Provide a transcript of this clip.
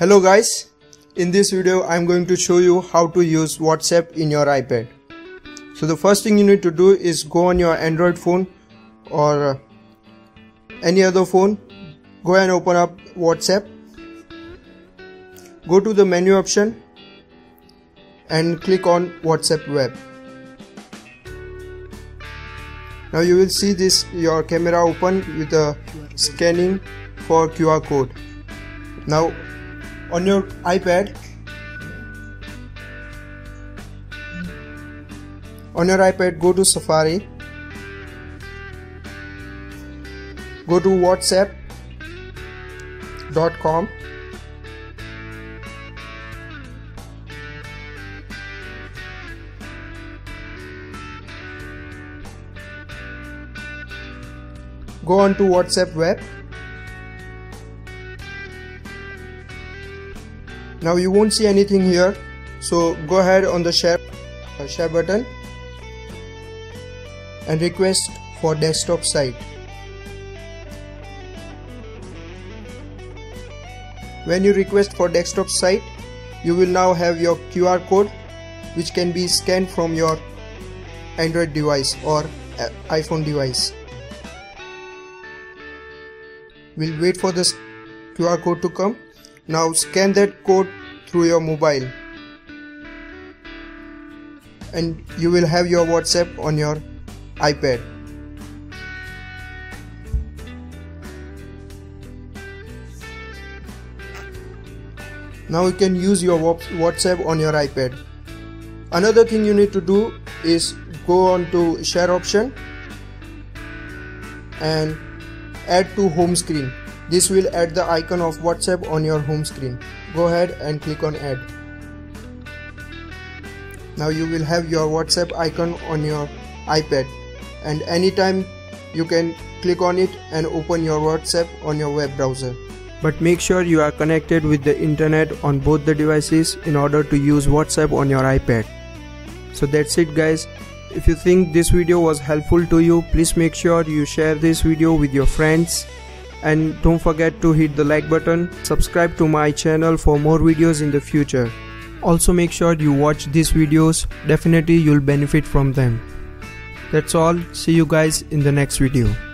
Hello guys, in this video I am going to show you how to use WhatsApp in your iPad. So the first thing you need to do is go on your Android phone or uh, any other phone, go and open up WhatsApp. Go to the menu option and click on WhatsApp web. Now you will see this your camera open with a scanning for QR code. Now on your iPad? On your iPad go to Safari. Go to whatsapp.com go on to WhatsApp web now you won't see anything here. So go ahead on the share uh, share button and request for desktop site. When you request for desktop site you will now have your QR code which can be scanned from your Android device or uh, iPhone device. We'll wait for this QR code to come now scan that code through your mobile and you will have your WhatsApp on your iPad. Now you can use your WhatsApp on your iPad. Another thing you need to do is go on to share option and add to home screen this will add the icon of WhatsApp on your home screen. Go ahead and click on add. Now you will have your WhatsApp icon on your iPad and anytime you can click on it and open your WhatsApp on your web browser. But make sure you are connected with the internet on both the devices in order to use WhatsApp on your iPad. So that's it guys. If you think this video was helpful to you, please make sure you share this video with your friends and don't forget to hit the like button subscribe to my channel for more videos in the future. Also make sure you watch these videos. Definitely you'll benefit from them. That's all. See you guys in the next video